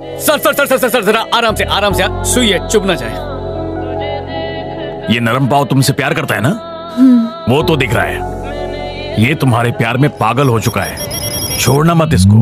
Sir sir sir sir sir sir जरा आराम से आराम से हाँ, सुइए चुप चुभ ना जाए। ये नरम पाव तुमसे प्यार करता है ना? हम्म। वो तो दिख रहा है। ये तुम्हारे प्यार में पागल हो चुका है। छोड़ना मत इसको।